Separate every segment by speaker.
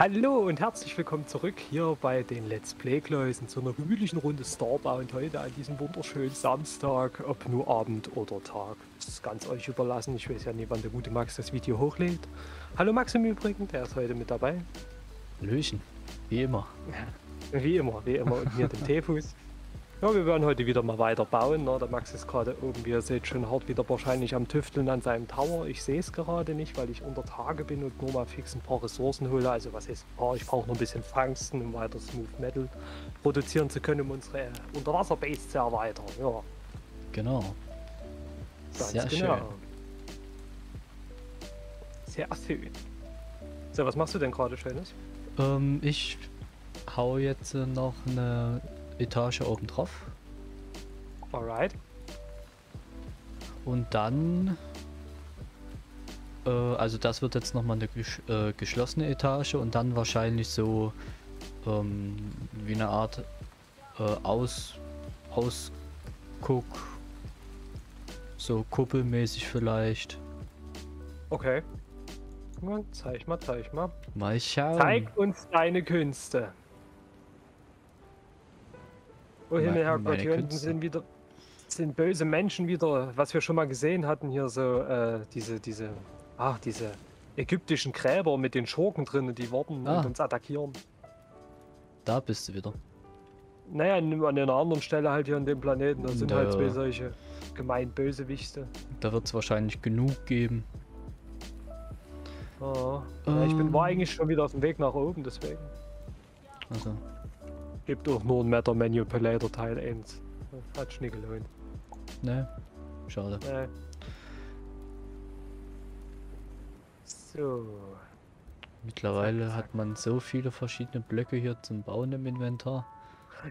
Speaker 1: Hallo und herzlich willkommen zurück hier bei den Let's Play Gläusen zu einer gemütlichen Runde Starbound heute an diesem wunderschönen Samstag, ob nur Abend oder Tag. Das ist ganz euch überlassen. Ich weiß ja nie, wann der gute Max das Video hochlädt. Hallo Max im Übrigen, der ist heute mit dabei.
Speaker 2: Löchen, wie immer.
Speaker 1: Wie immer, wie immer und hier den Teefuß. Ja, wir werden heute wieder mal weiter bauen. Ne? Der Max ist gerade oben, wie ihr seht, schon hart wieder wahrscheinlich am Tüfteln an seinem Tower. Ich sehe es gerade nicht, weil ich unter Tage bin und nur mal fix ein paar Ressourcen hole. Also was heißt ein paar? Ich brauche noch ein bisschen Fangsten, um weiter Smooth Metal produzieren zu können, um unsere Unterwasserbase zu erweitern. Ja.
Speaker 2: Genau.
Speaker 1: Ganz
Speaker 2: Sehr
Speaker 1: genau.
Speaker 2: schön.
Speaker 1: Sehr schön. So, was machst du denn gerade Schönes?
Speaker 2: Ähm, ich hau jetzt äh, noch eine Etage oben drauf.
Speaker 1: Alright.
Speaker 2: Und dann... Äh, also das wird jetzt nochmal eine gesch äh, geschlossene Etage und dann wahrscheinlich so ähm, wie eine Art äh, Aus Ausguck. So kuppelmäßig vielleicht.
Speaker 1: Okay. Zeig mal, zeig mal.
Speaker 2: Mal schauen.
Speaker 1: Zeig uns deine Künste. Oh Himmel,
Speaker 2: Me-
Speaker 1: Herrgott, hier unten sind wieder sind böse Menschen wieder, was wir schon mal gesehen hatten hier so äh, diese diese ach diese ägyptischen Gräber mit den Schurken drin, die warten
Speaker 2: Ah.
Speaker 1: und uns attackieren.
Speaker 2: Da bist du wieder.
Speaker 1: Naja, an einer anderen Stelle halt hier an dem Planeten, da sind halt
Speaker 2: Da-
Speaker 1: zwei solche gemein Bösewichte.
Speaker 2: Da wird es wahrscheinlich genug geben.
Speaker 1: Ah. Ja, ich bin war
Speaker 2: Ähm.
Speaker 1: eigentlich schon wieder auf dem Weg nach oben, deswegen.
Speaker 2: Also,
Speaker 1: Gibt auch nur ein Matter Manipulator Teil 1. Hat sich nicht gelohnt.
Speaker 2: ne? Schade.
Speaker 1: Nee. So.
Speaker 2: Mittlerweile hat man so viele verschiedene Blöcke hier zum Bauen im Inventar.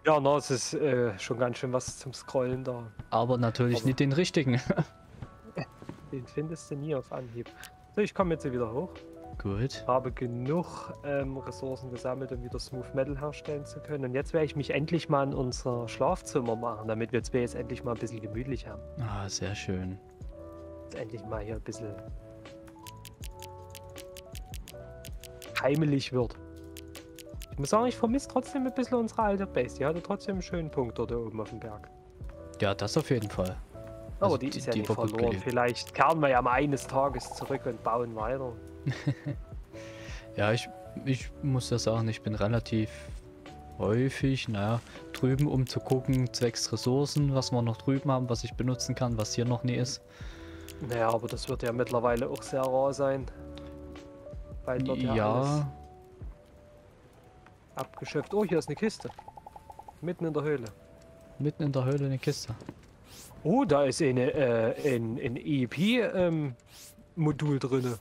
Speaker 1: Ja, na, es ist äh, schon ganz schön was zum Scrollen da.
Speaker 2: Aber natürlich
Speaker 1: Aber-
Speaker 2: nicht den richtigen.
Speaker 1: Den findest du nie auf Anhieb. So, ich komme jetzt hier wieder hoch.
Speaker 2: Gut.
Speaker 1: Habe genug ähm, Ressourcen gesammelt, um wieder Smooth Metal herstellen zu können. Und jetzt werde ich mich endlich mal in unser Schlafzimmer machen, damit wir zwei jetzt endlich mal ein bisschen gemütlich haben.
Speaker 2: Ah, sehr schön.
Speaker 1: Jetzt endlich mal hier ein bisschen heimelig wird. Ich muss sagen, ich vermisse trotzdem ein bisschen unsere alte Base. Die hatte trotzdem einen schönen Punkt dort oben auf dem Berg.
Speaker 2: Ja, das auf jeden Fall.
Speaker 1: Aber
Speaker 2: Also
Speaker 1: die, ist ja nicht
Speaker 2: war gut
Speaker 1: verloren. Vielleicht kehren wir ja mal eines Tages zurück und bauen weiter.
Speaker 2: Ja, ich, ich muss ja sagen, ich bin relativ häufig, naja, drüben, um zu gucken, zwecks Ressourcen, was wir noch drüben haben, was ich benutzen kann, was hier noch nie ist.
Speaker 1: Naja, aber das wird ja mittlerweile auch sehr rar sein. Weil dort ja, alles
Speaker 2: Ja,
Speaker 1: abgeschöpft. Oh, hier ist eine Kiste. Mitten in der Höhle.
Speaker 2: mitten in der Höhle eine Kiste.
Speaker 1: Oh, da ist eine, äh, ein, ein EEP-Modul drin.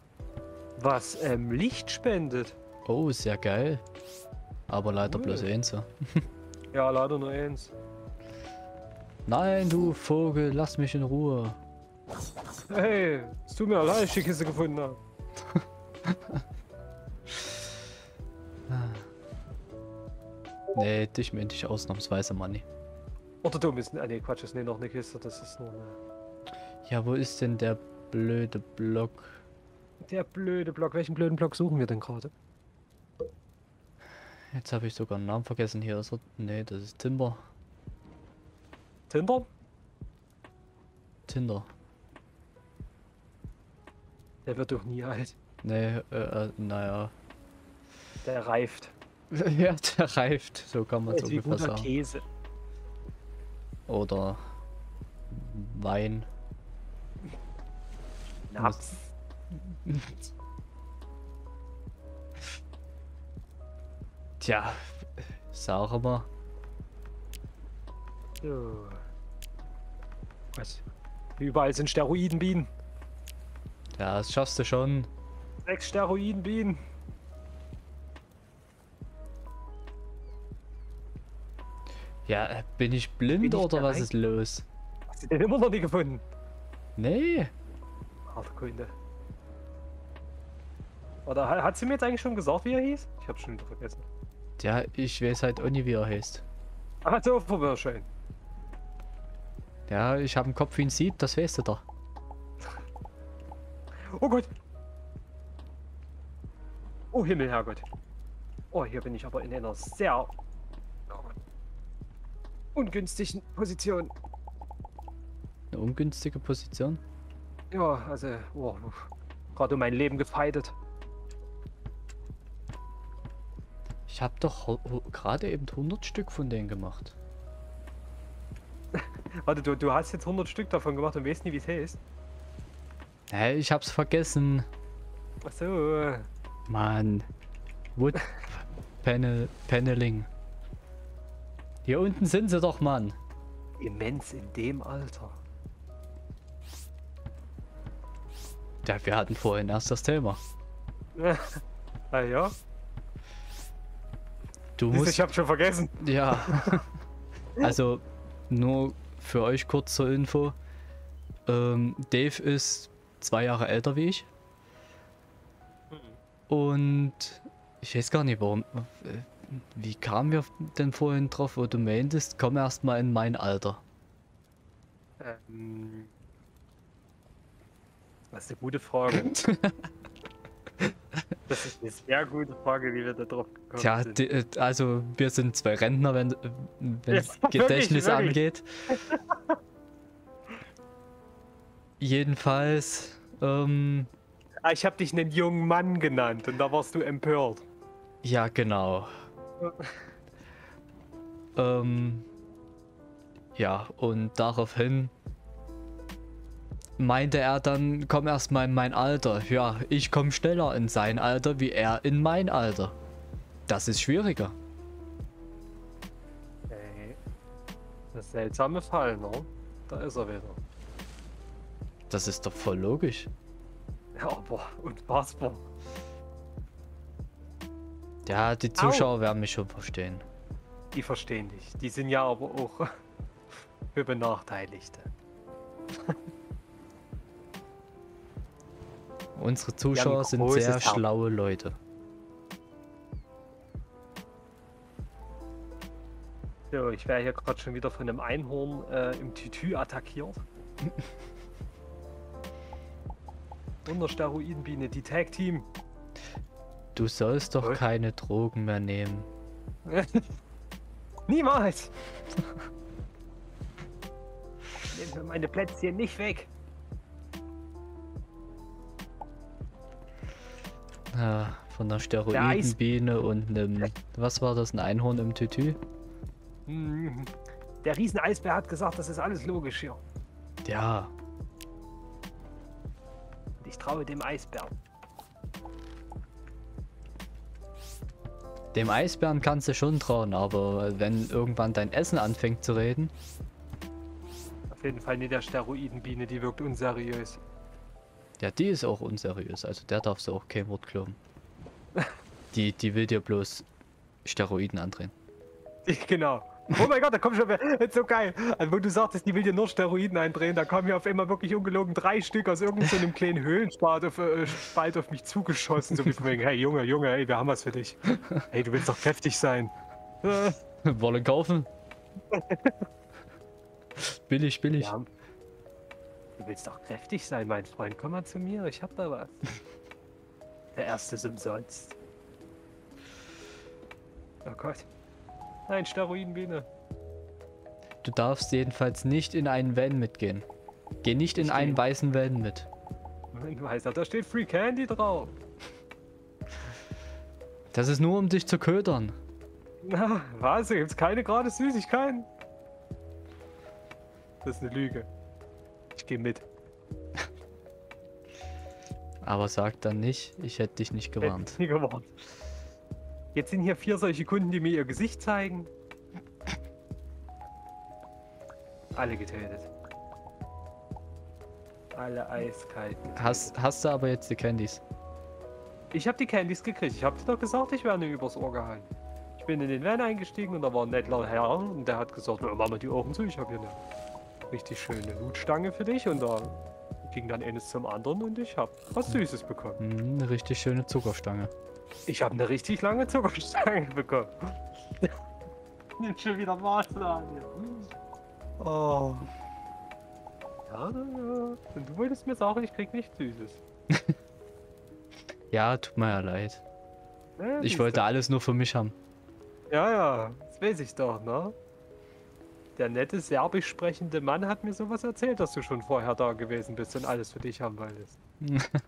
Speaker 1: Was ähm, Licht spendet.
Speaker 2: Oh, sehr geil. Aber leider
Speaker 1: Cool.
Speaker 2: bloß eins. ja.
Speaker 1: Ja, leider nur eins.
Speaker 2: Nein, du Vogel, lass mich in Ruhe.
Speaker 1: Hey, es tut mir leid, ich die Kiste gefunden habe.
Speaker 2: Nee, dich meinte ich ausnahmsweise mal nicht.
Speaker 1: Oder dumm ist. Ah, nee, Quatsch, ist nicht noch eine Kiste, das ist nur eine.
Speaker 2: Ja, wo ist denn der blöde Block?
Speaker 1: Der blöde Block. Welchen blöden Block suchen wir denn gerade?
Speaker 2: Jetzt habe ich sogar einen Namen vergessen. Hier ist er. Nee, das ist Timber.
Speaker 1: Tinder?
Speaker 2: Tinder.
Speaker 1: Der wird doch nie alt.
Speaker 2: Nee, äh, äh, naja.
Speaker 1: Der reift.
Speaker 2: ja, der reift. So kann man es ungefähr sagen.
Speaker 1: Käse.
Speaker 2: Oder Wein.
Speaker 1: Naps.
Speaker 2: Tja, sag.
Speaker 1: So. Was? Überall sind Steroidenbienen.
Speaker 2: Ja, das schaffst du schon.
Speaker 1: Sechs Steroidenbienen.
Speaker 2: Ja, bin ich blind
Speaker 1: Bin ich
Speaker 2: oder was ist los?
Speaker 1: Hast du den immer noch nicht gefunden?
Speaker 2: Nee.
Speaker 1: Harte Kunde. Oder ha- hat sie mir jetzt eigentlich schon gesagt, wie er hieß? Ich hab's schon wieder vergessen.
Speaker 2: Ja, ich weiß halt auch nie, wie er heißt.
Speaker 1: Ah, so, schön.
Speaker 2: Ja, ich habe einen Kopf wie ein Sieb, das weißt du doch.
Speaker 1: Oh Gott. Oh Himmel, Herrgott. Oh, hier bin ich aber in einer sehr ungünstigen Position.
Speaker 2: Eine ungünstige Position?
Speaker 1: Ja, also, oh, gerade um mein Leben gefeitet.
Speaker 2: Ich habe doch gerade eben 100 Stück von denen gemacht.
Speaker 1: Warte, du, du hast jetzt 100 Stück davon gemacht und weißt nie, wie es heißt.
Speaker 2: Hä, ich hab's vergessen.
Speaker 1: Achso.
Speaker 2: Mann. Wood Panel Paneling. Hier unten sind sie doch, Mann.
Speaker 1: Immens in dem Alter.
Speaker 2: Ja, wir hatten vorhin erst das Thema.
Speaker 1: ah ja,
Speaker 2: Du musst.
Speaker 1: ich hab schon vergessen.
Speaker 2: Ja. also, nur für euch kurz zur Info. Ähm, Dave ist zwei Jahre älter wie ich. Und ich weiß gar nicht, warum. Wie kamen wir denn vorhin drauf, wo du meintest, komm erst mal in mein Alter.
Speaker 1: Ähm, das ist eine gute Frage. das ist eine sehr gute Frage, wie wir da drauf gekommen
Speaker 2: Tja,
Speaker 1: sind.
Speaker 2: di- äh, also wir sind zwei Rentner, wenn äh, wenn
Speaker 1: Ja, wirklich,
Speaker 2: Gedächtnis
Speaker 1: wirklich.
Speaker 2: angeht. Jedenfalls, ähm,
Speaker 1: Ah, ich habe dich einen jungen Mann genannt und da warst du empört.
Speaker 2: ja genau. Ähm, ja, und daraufhin meinte er dann, komm erst mal in mein Alter. Ja, ich komme schneller in sein Alter wie er in mein Alter. Das ist schwieriger.
Speaker 1: Ey, das seltsame Fall, ne? Da ist er wieder.
Speaker 2: Das ist doch voll logisch.
Speaker 1: Ja, aber unfassbar.
Speaker 2: Ja, die Zuschauer werden mich schon verstehen.
Speaker 1: Die verstehen dich. Die sind ja aber auch für Benachteiligte.
Speaker 2: Unsere Zuschauer sind sehr schlaue Leute.
Speaker 1: So, ich wäre hier gerade schon wieder von einem Einhorn äh, im Tütü attackiert. Und der Steroidenbiene, die Tag Team.
Speaker 2: Du sollst doch
Speaker 1: Was?
Speaker 2: keine Drogen mehr nehmen.
Speaker 1: Niemals! Nehmen mir meine Plätzchen nicht weg.
Speaker 2: Ah, von einer Steroidenbiene und einem. Was war das? Ein Einhorn im Tütü?
Speaker 1: Hm, Der Rieseneisbär hat gesagt, das ist alles logisch hier.
Speaker 2: Ja.
Speaker 1: Und ich traue dem Eisbären.
Speaker 2: Dem Eisbären kannst du schon trauen, aber wenn irgendwann dein Essen anfängt zu reden,
Speaker 1: Auf jeden Fall nicht der Steroidenbiene, die wirkt unseriös.
Speaker 2: ja, die ist auch unseriös. Also der darfst du auch kein Wort glauben. Die, die will dir bloß Steroiden andrehen.
Speaker 1: Genau. Oh mein Gott, da kommt schon wer. Das ist so geil. Also, wo du sagtest, die will dir nur Steroiden eindrehen, da kamen hier auf einmal wirklich ungelogen drei Stück aus irgendeinem so kleinen Höhlenspalt auf, äh, Spalt auf mich zugeschossen. So wie von wegen, hey Junge, Junge, ey, wir haben was für dich. Hey, du willst doch kräftig sein.
Speaker 2: Wollen kaufen? billig, billig.
Speaker 1: ja. Du willst doch kräftig sein, mein Freund. Komm mal zu mir, ich hab da was. Der erste ist umsonst. Oh Gott. Nein, Steroidenbiene.
Speaker 2: Du darfst jedenfalls nicht in einen Van mitgehen. Geh nicht in einen weißen Van mit.
Speaker 1: Weißt ja, da steht Free Candy drauf.
Speaker 2: Das ist nur um dich zu ködern.
Speaker 1: Na, was? Da gibt's keine gerade Süßigkeiten? Das ist eine Lüge. Ich gehe mit.
Speaker 2: Aber sag dann nicht, ich hätte dich nicht gewarnt.
Speaker 1: Hätte ich nie gewarnt. Jetzt sind hier vier solche Kunden, die mir ihr Gesicht zeigen. Alle getötet. Alle eiskalt getötet.
Speaker 2: Hast, hast du aber jetzt die Candies?
Speaker 1: Ich habe die Candies gekriegt. Ich habe dir doch gesagt, ich werde übers Ohr gehalten. Ich bin in den Van eingestiegen und da war ein netter Herr und der hat gesagt, "Ja, mach mal die Ohren zu, ich habe hier eine richtig schöne Hutstange für dich und da ging dann eines zum anderen und ich habe was Süßes bekommen.
Speaker 2: Hm, eine richtig schöne Zuckerstange.
Speaker 1: Ich habe eine richtig lange Zuckerstange bekommen. Nimmt schon wieder Maßnahmen hier. Oh. Ja, ja. Und du wolltest mir sagen, ich krieg nichts Süßes.
Speaker 2: Ja, tut mir ja leid.
Speaker 1: Ja,
Speaker 2: Ich wollte
Speaker 1: du.
Speaker 2: alles nur für mich haben.
Speaker 1: Ja, ja, das weiß ich doch, ne? Der nette serbisch sprechende Mann hat mir sowas erzählt, dass du schon vorher da gewesen bist und alles für dich haben wolltest.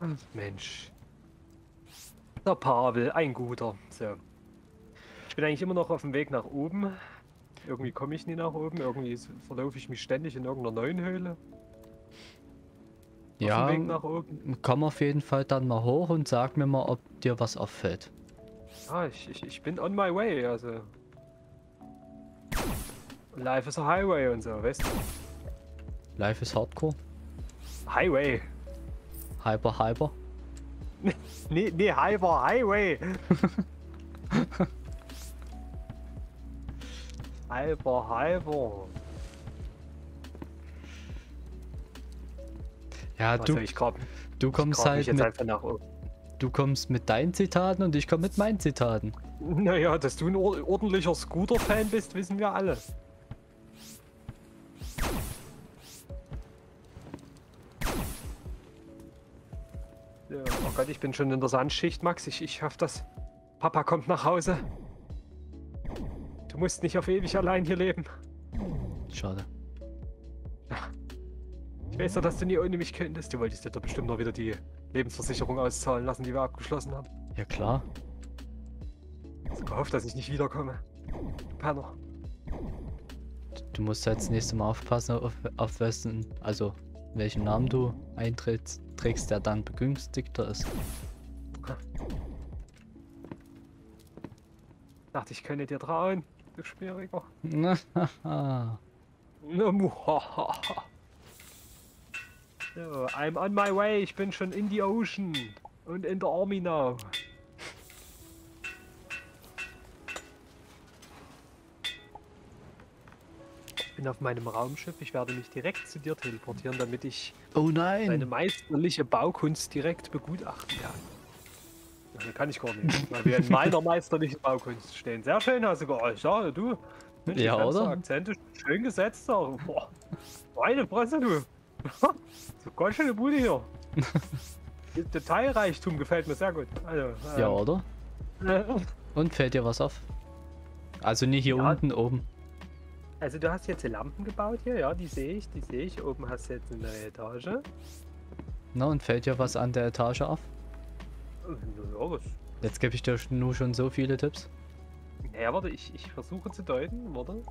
Speaker 1: Ach, Mensch. Der Pavel, ein guter. So. Ich bin eigentlich immer noch auf dem Weg nach oben. Irgendwie komme ich nie nach oben. Irgendwie verlaufe ich mich ständig in irgendeiner neuen Höhle. Auf
Speaker 2: Ja,
Speaker 1: dem Weg nach oben.
Speaker 2: komm auf jeden Fall dann mal hoch und sag mir mal, ob dir was auffällt.
Speaker 1: Ah, ich, ich, ich bin on my way, also. Life is a highway und so, weißt du?
Speaker 2: Life is Hardcore.
Speaker 1: Highway.
Speaker 2: Hyper, hyper.
Speaker 1: Nee, nee, Hyper Highway. Hyper, Hyper.
Speaker 2: Ja,
Speaker 1: Was
Speaker 2: du,
Speaker 1: ich grad,
Speaker 2: du kommst
Speaker 1: grad
Speaker 2: halt
Speaker 1: jetzt
Speaker 2: mit,
Speaker 1: einfach nach oben.
Speaker 2: du kommst mit deinen Zitaten und ich komme mit meinen Zitaten.
Speaker 1: Naja, dass du ein or ordentlicher Scooter-Fan bist, wissen wir alle. Gott, ich bin schon in der Sandschicht, Max. Ich, ich schaff das. Papa kommt nach Hause. Du musst nicht auf ewig allein hier leben.
Speaker 2: Schade.
Speaker 1: Ich weiß doch, dass du nie ohne mich könntest. Du wolltest dir doch bestimmt noch wieder die Lebensversicherung auszahlen lassen, die wir abgeschlossen haben.
Speaker 2: Ja klar.
Speaker 1: Ich hab gehofft, dass ich nicht wiederkomme. Du Penner.
Speaker 2: Du musst jetzt das nächste Mal aufpassen, auf, auf wessen, also welchen Namen du einträgst, trägst, der dann begünstigter ist.
Speaker 1: Dachte, ich könnte dir trauen, du Schwieriger. Na. So, I'm on my way. Ich bin schon in the ocean. Und in the army now. Bin auf meinem Raumschiff. Ich werde mich direkt zu dir teleportieren, damit ich
Speaker 2: oh
Speaker 1: deine
Speaker 2: nein!
Speaker 1: meisterliche Baukunst direkt begutachten kann. Ja, kann ich gar nicht, weil wir in meiner meisterlichen Baukunst stehen. Sehr schön hast du geäußert. Ja, du. Mensch, die
Speaker 2: Ja, oder?
Speaker 1: Akzente schön gesetzt. Da. Boah. Meine Fresse, du. so ganz schöne Bude hier. Detailreichtum gefällt mir sehr gut. Also,
Speaker 2: Ja,
Speaker 1: ähm,
Speaker 2: oder?
Speaker 1: äh,
Speaker 2: Und fällt dir was auf? Also nicht hier
Speaker 1: Ja.
Speaker 2: unten, oben.
Speaker 1: Also du hast jetzt Lampen gebaut hier, ja, die sehe ich, die sehe ich. Oben hast du jetzt eine neue Etage.
Speaker 2: Na, und fällt dir was an der Etage auf?
Speaker 1: Ja, was?
Speaker 2: Jetzt gebe ich dir nur schon so viele Tipps.
Speaker 1: Naja, warte, ich, ich versuche zu deuten, warte.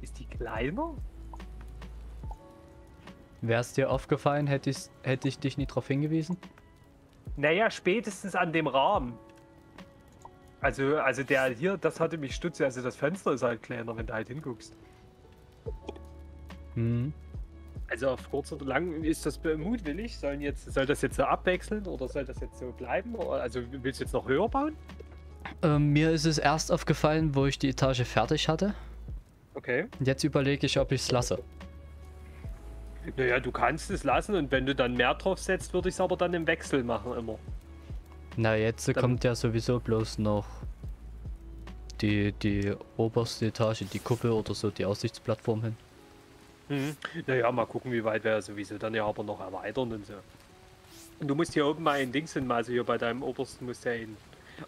Speaker 1: Ist die kleiner?
Speaker 2: Wäre es dir aufgefallen, hätte ich, hätte ich dich nicht darauf hingewiesen?
Speaker 1: Naja, spätestens an dem Rahmen. Also, also der hier, das hatte mich stutzig. Also das Fenster ist halt kleiner, wenn du halt hinguckst.
Speaker 2: Hm.
Speaker 1: Also auf kurz oder lang ist das mutwillig. Sollen jetzt, soll das jetzt so abwechseln oder soll das jetzt so bleiben? Also willst du jetzt noch höher bauen?
Speaker 2: Ähm, mir ist es erst aufgefallen, wo ich die Etage fertig hatte.
Speaker 1: Okay.
Speaker 2: Und jetzt überlege ich, ob ich es lasse.
Speaker 1: Naja, du kannst es lassen und wenn du dann mehr drauf setzt, würde ich es aber dann im Wechsel machen immer.
Speaker 2: Na, jetzt
Speaker 1: Dann-
Speaker 2: kommt ja sowieso bloß noch die, die oberste Etage, die Kuppel oder so, die Aussichtsplattform hin.
Speaker 1: Mhm. Naja, mal gucken, wie weit wir sowieso dann ja aber noch erweitern und so. Und du musst hier oben mal ein Dings hin, also hier bei deinem obersten musst du ja hin.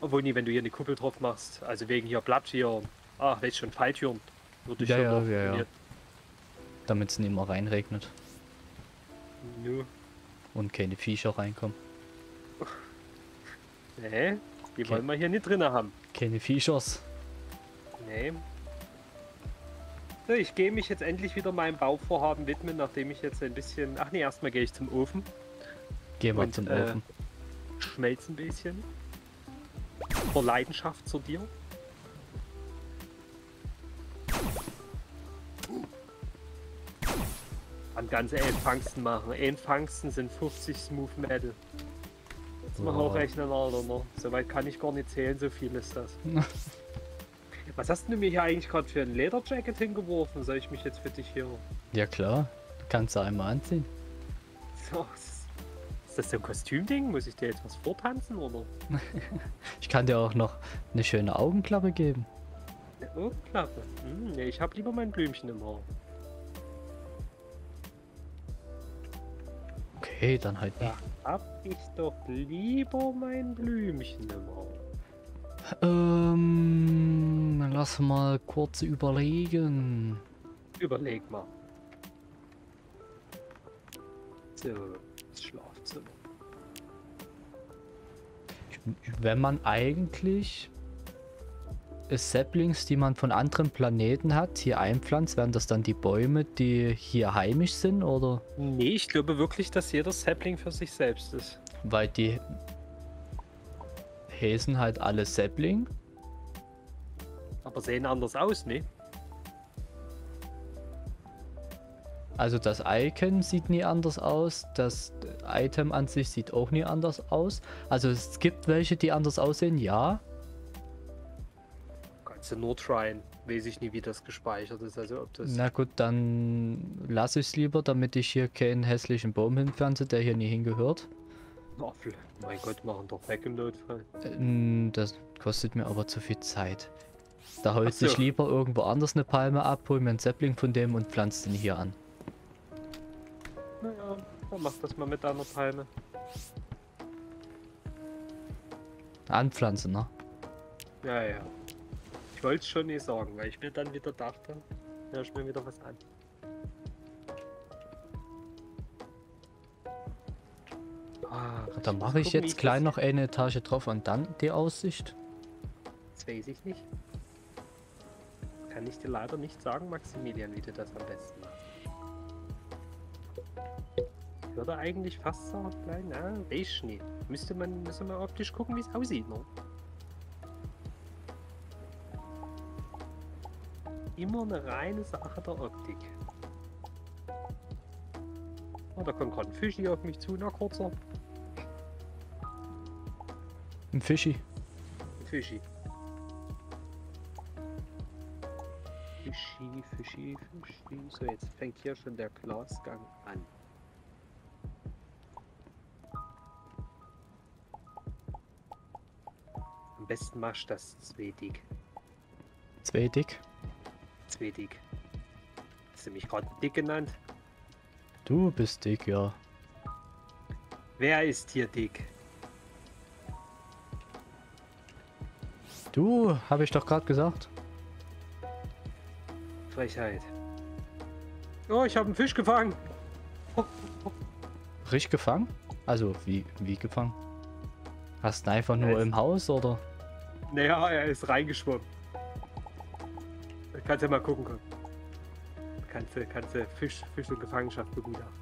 Speaker 1: Obwohl, nie, wenn du hier eine Kuppel drauf machst, also wegen hier Blatt hier, ah, weißt schon, Falltüren, würde ich
Speaker 2: Ja, ja, ja, ja. Damit es nicht mehr reinregnet
Speaker 1: Nö.
Speaker 2: und keine Viecher reinkommen.
Speaker 1: Nee, die
Speaker 2: Okay.
Speaker 1: wollen wir hier nicht drin haben.
Speaker 2: Keine Viechers.
Speaker 1: Nee. So, ich gehe mich jetzt endlich wieder meinem Bauvorhaben widmen, nachdem ich jetzt ein bisschen. Ach nee, erstmal gehe ich zum Ofen,
Speaker 2: Geh mal
Speaker 1: Und,
Speaker 2: zum
Speaker 1: äh,
Speaker 2: Ofen.
Speaker 1: schmelze ein bisschen. Vor Leidenschaft zu dir. An ganze 11 Fangsten machen. 11 Fangsten sind 50 Smooth Metal. Jetzt mal
Speaker 2: Boah.
Speaker 1: hochrechnen, Alter. Ne? So weit kann ich gar nicht zählen, so viel ist das. Was hast du mir hier eigentlich gerade für ein Lederjacket hingeworfen? Soll ich mich jetzt für dich hier.
Speaker 2: Ja klar, kannst du einmal anziehen.
Speaker 1: So, ist das so ein Kostümding? Muss ich dir jetzt was vortanzen oder?
Speaker 2: Ich kann dir auch noch eine schöne Augenklappe geben.
Speaker 1: Eine Augenklappe. Hm, nee, ich habe lieber mein Blümchen im Haar.
Speaker 2: Okay, dann halt nicht.
Speaker 1: Da hab ich doch lieber mein Blümchen im Auge.
Speaker 2: Ähm, lass mal kurz überlegen.
Speaker 1: Überleg mal. So, das Schlafzimmer.
Speaker 2: Wenn man eigentlich Saplings, die man von anderen Planeten hat, hier einpflanzt, wären das dann die Bäume, die hier heimisch sind, oder?
Speaker 1: Nee, ich glaube wirklich, dass jeder Sapling für sich selbst ist.
Speaker 2: Weil die Häsen halt alle Sapling.
Speaker 1: Aber sehen anders aus, ne?
Speaker 2: Also das Icon sieht nie anders aus, das Item an sich sieht auch nie anders aus. Also es gibt welche, die anders aussehen, ja.
Speaker 1: Kannst du nur tryen. Weiß ich nie, wie das gespeichert ist. Also ob das.
Speaker 2: Na gut, dann lasse ich es lieber, damit ich hier keinen hässlichen Baum hinpflanze, der hier nie hingehört.
Speaker 1: Oh, mein Gott, machen doch weg im Notfall.
Speaker 2: Das kostet mir aber zu viel Zeit. Da holst
Speaker 1: Ach so.
Speaker 2: ich lieber irgendwo anders eine Palme ab, hol mir einen Sapling von dem und pflanzt den hier an.
Speaker 1: Naja, dann mach das mal mit deiner Palme.
Speaker 2: Anpflanzen, ne?
Speaker 1: Ja, ja. Ich wollte es schon nicht sagen, weil ich mir dann wieder dachte, hör ich mir wieder was an. Ah,
Speaker 2: Da
Speaker 1: muss
Speaker 2: mache ich jetzt klein noch eine Etage drauf und dann die Aussicht.
Speaker 1: Das weiß ich nicht. Kann ich dir leider nicht sagen, Maximilian, wie du das am besten machst. Ich würde eigentlich fast sagen, nein, na, weiß ich nicht. Müsste man, müsste man optisch gucken, wie es aussieht, ne? Immer eine reine Sache der Optik. Oh, da kommt gerade ein Fisch hier auf mich zu, na kurzer.
Speaker 2: Ein Fischi.
Speaker 1: Ein Fischi. Fischi, Fischi, Fischi. So, jetzt fängt hier schon der Glasgang an. Am besten machst du das zweitig.
Speaker 2: Zwei dick.
Speaker 1: Zweitig. Hast du mich gerade dick genannt?
Speaker 2: Du bist dick, ja.
Speaker 1: Wer ist hier dick?
Speaker 2: Du, habe ich doch gerade gesagt.
Speaker 1: Frechheit. Oh, ich habe einen Fisch gefangen.
Speaker 2: Richtig gefangen? Also, wie, wie gefangen? Hast du ihn einfach nur im Haus oder?
Speaker 1: Naja, er ist reingeschwommen. Kannst ja mal gucken. komm. Kannst du, kannst Fisch, Fisch und Gefangenschaft begutachten.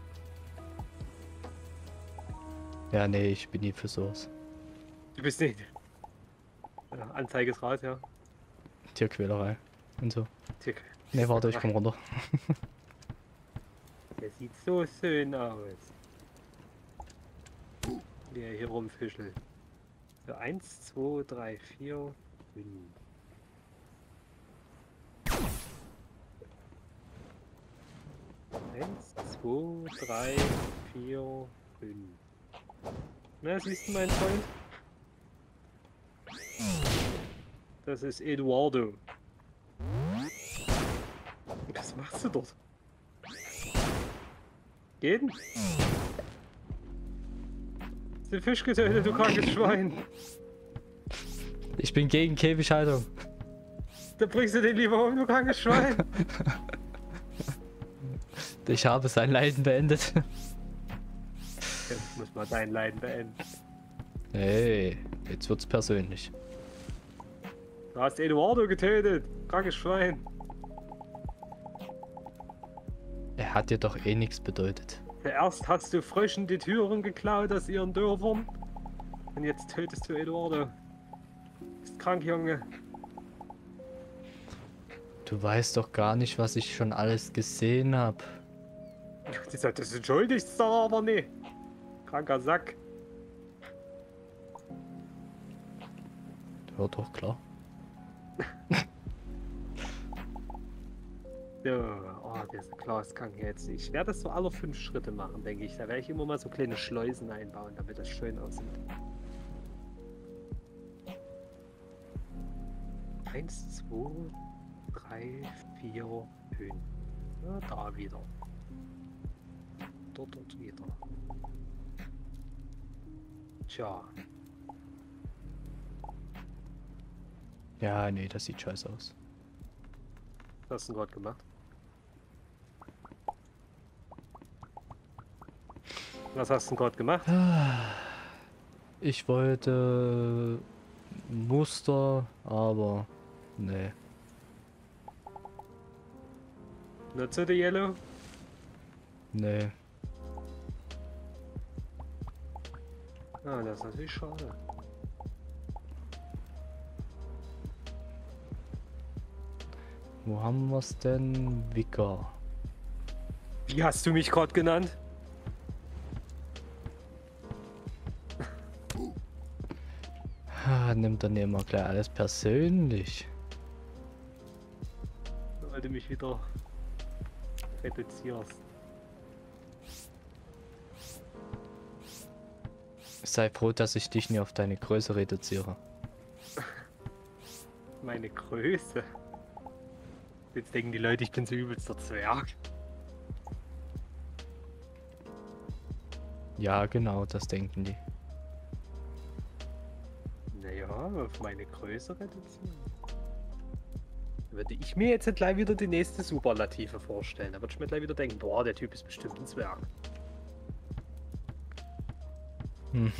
Speaker 2: Ja, nee, ich bin nie für sowas.
Speaker 1: Du bist nicht. Ja, Anzeige ist raus, ja.
Speaker 2: Tierquälerei und so.
Speaker 1: Tick.
Speaker 2: Nee, warte, ich komm runter.
Speaker 1: Der sieht so schön aus. Wie er hier rumfischelt. So, eins, zwei, drei, vier, fünf. Eins, zwei, drei, vier, fünf. Na, siehst du, mein Freund? Das ist Eduardo. Was machst du dort? Jeden? Ist der Fisch getötet, du krankes Schwein.
Speaker 2: Ich bin gegen Käfighaltung.
Speaker 1: Da bringst du den lieber um, du krankes Schwein.
Speaker 2: Ich habe sein Leiden beendet.
Speaker 1: Jetzt muss mal dein Leiden beenden.
Speaker 2: Hey, jetzt wird's persönlich.
Speaker 1: Du hast Eduardo getötet, krankes Schwein.
Speaker 2: Er hat dir doch eh nichts bedeutet.
Speaker 1: Erst hast du Fröschen die Türen geklaut aus ihren Dörfern. Und jetzt tötest du Eduardo. Bist krank, Junge.
Speaker 2: Du weißt doch gar nicht, was ich schon alles gesehen habe.
Speaker 1: Das, das entschuldigst du doch aber nicht. Kranker Sack.
Speaker 2: Ja, doch, klar.
Speaker 1: So, oh, dieser Glasgang jetzt. Ich werde das so alle fünf Schritte machen, denke ich. Da werde ich immer mal so kleine Schleusen einbauen, damit das schön aussieht. Eins, zwei, drei, vier, fünf. Ja, da wieder. Dort und wieder. Tja.
Speaker 2: Ja, nee, das sieht scheiße aus.
Speaker 1: Was hast du denn gerade gemacht? Was hast du denn gerade gemacht?
Speaker 2: Ich wollte Muster, aber nee.
Speaker 1: Nutze die Yellow?
Speaker 2: Nee.
Speaker 1: Ah, das ist natürlich schade.
Speaker 2: Wo haben wir's denn? Wicker.
Speaker 1: Wie hast du mich gerade genannt?
Speaker 2: Nimmt dann immer gleich alles persönlich.
Speaker 1: Weil du mich wieder reduzierst.
Speaker 2: Sei froh, dass ich dich nie auf deine Größe reduziere.
Speaker 1: Meine Größe. Jetzt denken die Leute, ich bin so übelster Zwerg.
Speaker 2: Ja, genau, das denken die.
Speaker 1: Naja, auf meine Größe reduzieren. Würde ich mir jetzt gleich wieder die nächste Superlative vorstellen. Da würde ich mir gleich wieder denken, boah, der Typ ist bestimmt ein Zwerg.
Speaker 2: Mhm.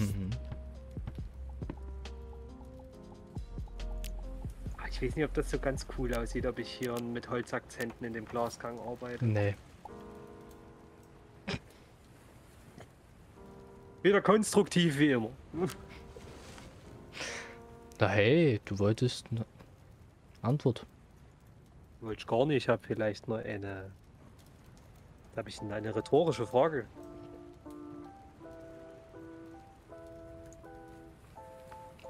Speaker 1: Ah, Ich weiß nicht, ob das so ganz cool aussieht, ob ich hier mit Holzakzenten in dem Glasgang arbeite.
Speaker 2: nee.
Speaker 1: Wieder konstruktiv wie immer.
Speaker 2: Na hey, du wolltest eine Antwort.
Speaker 1: Wollte ich gar nicht. Ich habe vielleicht nur eine. Da habe ich eine rhetorische Frage.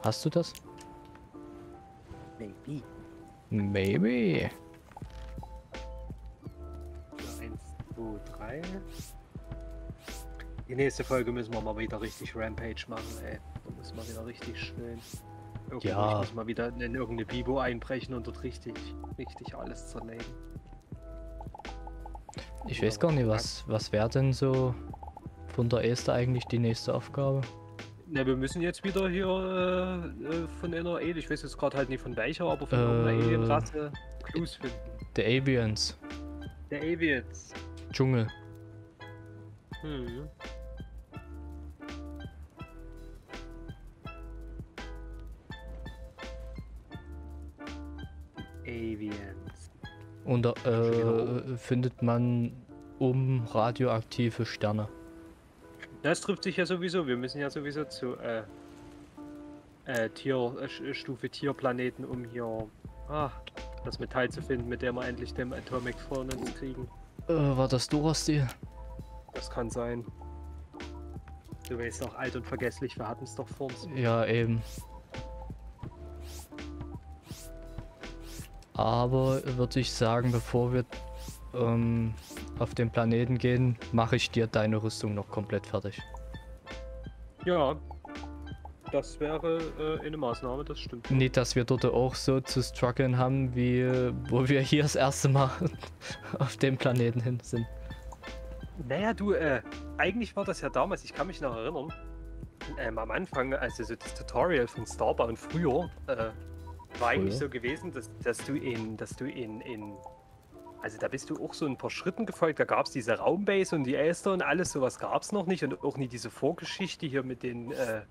Speaker 2: Hast du das?
Speaker 1: Maybe.
Speaker 2: Maybe.
Speaker 1: Eins, zwei, drei. Die nächste Folge müssen wir mal wieder richtig Rampage machen, ey. Da muss man wieder richtig schön. Irgendwo
Speaker 2: Ja.
Speaker 1: Ich muss mal wieder in irgendeine Bibo einbrechen und dort richtig, richtig alles zerlegen.
Speaker 2: Ich weiß gar nicht, was, was wäre denn so von der Esther eigentlich die nächste Aufgabe?
Speaker 1: Ne, wir müssen jetzt wieder hier äh, äh, von einer Alien, ich weiß jetzt gerade halt nicht von welcher, aber von
Speaker 2: Äh.
Speaker 1: irgendeiner Alienrasse Clues finden.
Speaker 2: Der Avians.
Speaker 1: Der Avians.
Speaker 2: Dschungel.
Speaker 1: Hm. Avians.
Speaker 2: Und da,
Speaker 1: wieder
Speaker 2: äh, findet man um radioaktive Sterne.
Speaker 1: Das trifft sich ja sowieso. Wir müssen ja sowieso zu äh, äh, Tier, äh, Stufe Tierplaneten, um hier ah, das Metall zu finden, mit dem wir endlich den Atomic Furnace kriegen.
Speaker 2: Äh, war das Durastil?
Speaker 1: Das kann sein. Du weißt auch alt und vergesslich, wir hatten es doch vor uns.
Speaker 2: Ja, eben. Aber würde ich sagen, bevor wir ähm, auf den Planeten gehen, mache ich dir deine Rüstung noch komplett fertig.
Speaker 1: Ja, das wäre äh, eine Maßnahme, das stimmt.
Speaker 2: Nicht, dass wir dort auch so zu strugglen haben, wie wo wir hier das erste Mal auf dem Planeten hin sind.
Speaker 1: Naja, du, äh, eigentlich war das ja damals, ich kann mich noch erinnern, ähm, am Anfang, also so das Tutorial von Starbound früher, äh, war eigentlich so gewesen, dass, dass du in, dass du in, in, also da bist du auch so ein paar Schritten gefolgt, da gab es diese Raumbase und die Elster und alles, sowas gab es noch nicht und auch nie diese Vorgeschichte hier mit den, äh,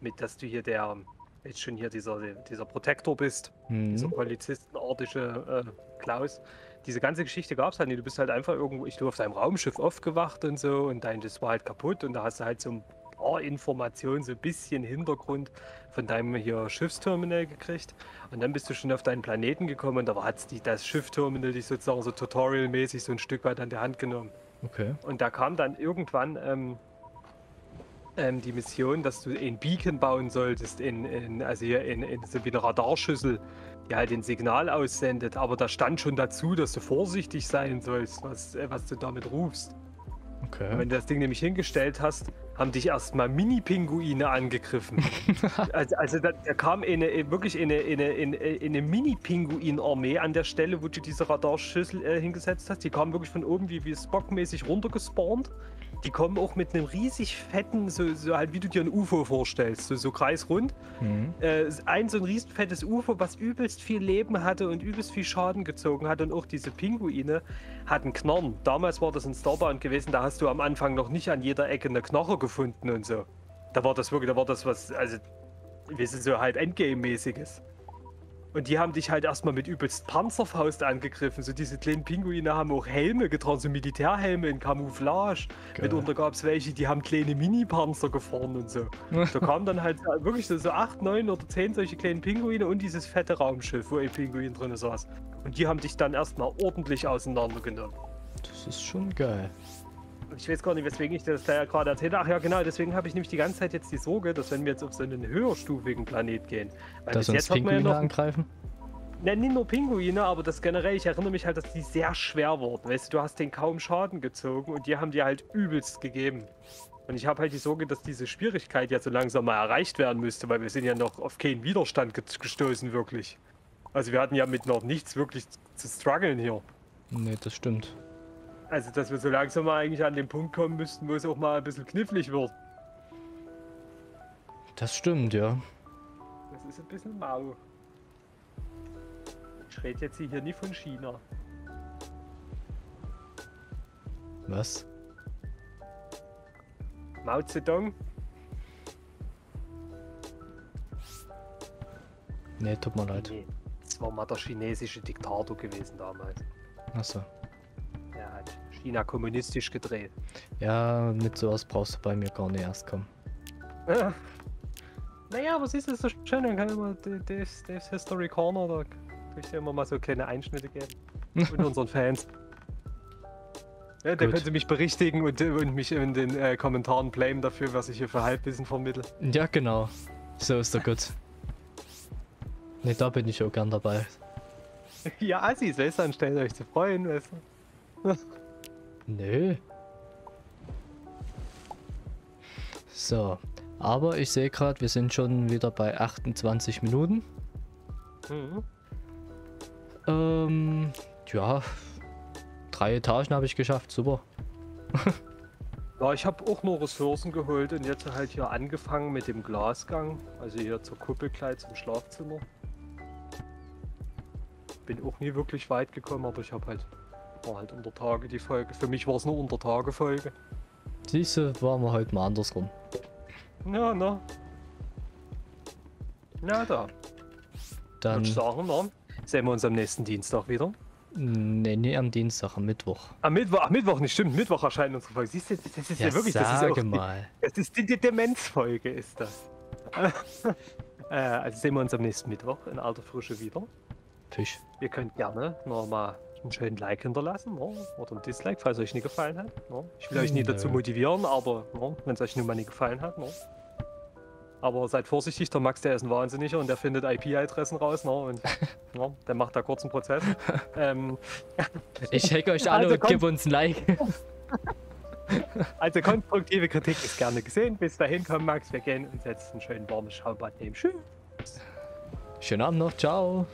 Speaker 1: mit, dass du hier der, jetzt schon hier dieser, dieser Protektor bist, dieser
Speaker 2: Hm.
Speaker 1: polizistenartige äh, Klaus. Diese ganze Geschichte gab es halt nicht. Du bist halt einfach irgendwo, ich du auf deinem Raumschiff aufgewacht und so und dein, das war halt kaputt und da hast du halt so ein paar Informationen, so ein bisschen Hintergrund von deinem hier Schiffsterminal gekriegt. Und dann bist du schon auf deinen Planeten gekommen und da hat das Schiffterminal dich sozusagen so tutorialmäßig so ein Stück weit an der Hand genommen.
Speaker 2: Okay.
Speaker 1: Und da kam dann irgendwann ähm, ähm, die Mission, dass du ein Beacon bauen solltest, in, in, also hier in, in so wie eine Radarschüssel, die halt ein Signal aussendet. Aber da stand schon dazu, dass du vorsichtig sein sollst, was, äh, was du damit rufst. Und
Speaker 2: Okay.
Speaker 1: wenn du das Ding nämlich hingestellt hast, haben dich erstmal Mini-Pinguine angegriffen. also also da, da kam eine, wirklich eine, eine, eine, eine Mini-Pinguin-Armee an der Stelle, wo du diese Radarschüssel äh, hingesetzt hast. Die kamen wirklich von oben wie, wie Spock-mäßig runtergespawnt. Die kommen auch mit einem riesig fetten, so, so halt wie du dir ein UFO vorstellst, so, so kreisrund.
Speaker 2: Mhm.
Speaker 1: Äh, ein so ein riesen fettes UFO, was übelst viel Leben hatte und übelst viel Schaden gezogen hat. Und auch diese Pinguine hatten Knarren. Damals war das ein Starbound gewesen, da hast du am Anfang noch nicht an jeder Ecke eine Knoche gefunden und so. Da war das wirklich, da war das was, also, wir sind so halt Endgame-mäßiges. Und die haben dich halt erstmal mit übelst Panzerfaust angegriffen. So diese kleinen Pinguine haben auch Helme getragen, so Militärhelme in Camouflage.
Speaker 2: Geil.
Speaker 1: Mitunter gab es welche, die haben kleine Mini-Panzer gefahren und so. da kamen dann halt wirklich so, so acht, neun oder zehn solche kleinen Pinguine und dieses fette Raumschiff, wo ein Pinguin drin saß. Und die haben dich dann erstmal ordentlich auseinandergenommen.
Speaker 2: Das ist schon geil.
Speaker 1: Ich weiß gar nicht, weswegen ich das da ja gerade erzählt Ach ja, genau, deswegen habe ich nämlich die ganze Zeit jetzt die Sorge, dass wenn wir jetzt auf so einen höherstufigen Planet gehen, weil
Speaker 2: Dass
Speaker 1: bis jetzt hat man ja
Speaker 2: Pinguine
Speaker 1: noch
Speaker 2: angreifen?
Speaker 1: Ne, nicht nur Pinguine, aber das generell, ich erinnere mich halt, dass die sehr schwer wurden. Weißt du, du hast denen kaum Schaden gezogen und die haben dir halt übelst gegeben. Und ich habe halt die Sorge, dass diese Schwierigkeit jetzt so langsam mal erreicht werden müsste, weil wir sind ja noch auf keinen Widerstand ge- gestoßen, wirklich. Also wir hatten ja mit noch nichts wirklich zu strugglen hier.
Speaker 2: Nee, das stimmt.
Speaker 1: Also, dass wir so langsam mal eigentlich an den Punkt kommen müssten, wo es auch mal ein bisschen knifflig wird.
Speaker 2: Das stimmt, ja.
Speaker 1: Das ist ein bisschen mau. Ich rede jetzt hier nicht von China.
Speaker 2: Was?
Speaker 1: Mao Zedong?
Speaker 2: Nee, tut mir leid.
Speaker 1: Nee, das war mal der chinesische Diktator gewesen damals.
Speaker 2: Achso.
Speaker 1: Er hat China kommunistisch gedreht.
Speaker 2: Ja, mit sowas brauchst du bei mir gar nicht erst kommen.
Speaker 1: naja, aber siehst du, das ist so schön, dann kann immer D- Dave's, Dave's History Corner, da tue ich dir immer mal so kleine Einschnitte geben. Und unseren Fans. Ja, da können sie mich berichtigen und, und mich in den äh, Kommentaren blamen dafür, was ich hier für Halbwissen vermittle.
Speaker 2: Ja, genau. So ist doch gut. Ne, da bin ich auch gern dabei.
Speaker 1: ja, Assis, weißt du, anstelle euch zu freuen, weißt du.
Speaker 2: Nö. So, aber ich sehe gerade, wir sind schon wieder bei 28 Minuten.
Speaker 1: Mhm.
Speaker 2: Ähm, ja, drei Etagen habe ich geschafft, super.
Speaker 1: Ja, ich habe auch nur Ressourcen geholt und jetzt halt hier angefangen mit dem Glasgang, also hier zur Kuppelkleid zum Schlafzimmer. Bin auch nie wirklich weit gekommen, aber ich habe halt, war halt unter Tage die Folge. Für mich war es nur unter Tage Folge.
Speaker 2: Siehste, waren wir heute mal andersrum.
Speaker 1: Ja, na. Na da.
Speaker 2: Dann,
Speaker 1: Würde ich sagen, na, sehen wir uns am nächsten Dienstag wieder.
Speaker 2: nee, nee, am Dienstag, am Mittwoch.
Speaker 1: Am Mittwoch, am Mittwoch nicht, stimmt, Mittwoch erscheint unsere Folge. Siehst du, das ist ja, wirklich, das ist ja
Speaker 2: sage
Speaker 1: die-
Speaker 2: mal.
Speaker 1: Das ist die, die Demenzfolge, ist das. äh, also sehen wir uns am nächsten Mittwoch in alter Frische wieder.
Speaker 2: Fisch.
Speaker 1: Ihr könnt gerne nochmal einen schönen Like hinterlassen ne? oder ein Dislike, falls euch nicht gefallen hat. Ne? Ich will euch nie dazu motivieren, aber ne? wenn es euch nun mal nicht gefallen hat. Ne? Aber seid vorsichtig, der Max, der ist ein Wahnsinniger und der findet IP-Adressen raus ne? und ne? der macht da kurz einen Prozess. ähm,
Speaker 2: Ich hack euch alle
Speaker 1: Also
Speaker 2: und gib uns ein Like.
Speaker 1: also konstruktive Kritik ist gerne gesehen. Bis dahin, komm Max, wir gehen uns jetzt ein schön warmes Schaubad nehmen. Tschüss.
Speaker 2: Schönen Abend noch, ciao.